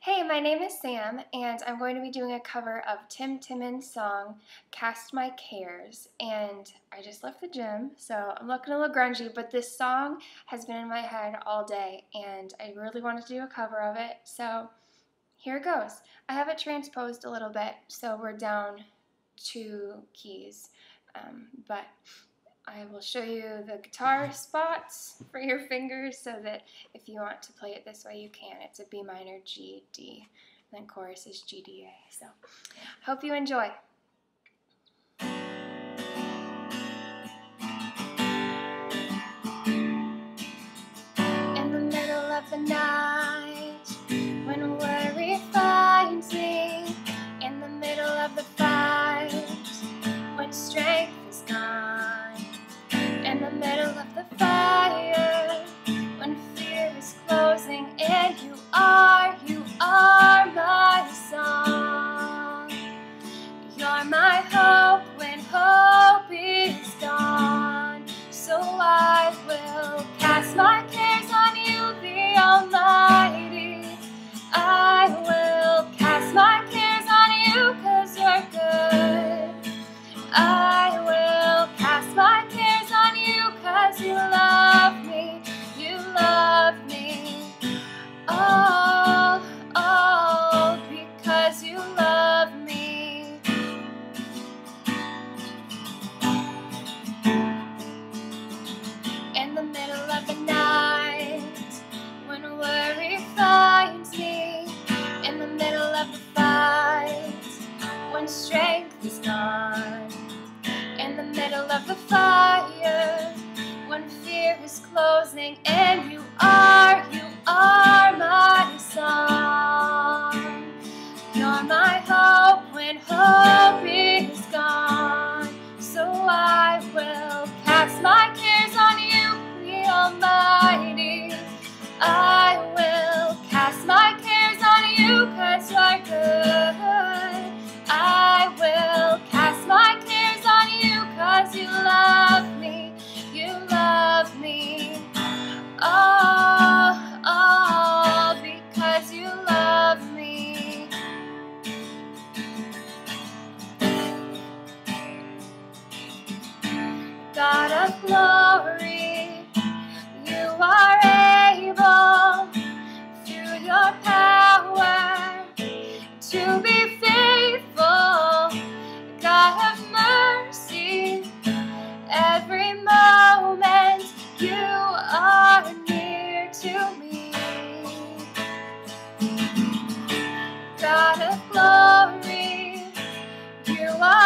Hey, my name is Sam, and I'm going to be doing a cover of Tim Timmons' song, Cast My Cares. And I just left the gym, so I'm looking a little grungy, but this song has been in my head all day, and I really wanted to do a cover of it, so here it goes. I have it transposed a little bit, so we're down two keys, um, but I will show you the guitar spots for your fingers so that if you want to play it this way, you can. It's a B minor, G, D, and then chorus is G, D, A. So, hope you enjoy. And you are, you are my song. Of the fire. When fear is closing and you are, you God of glory, you are able through your power to be faithful. God of mercy, every moment you are near to me. God of glory, you are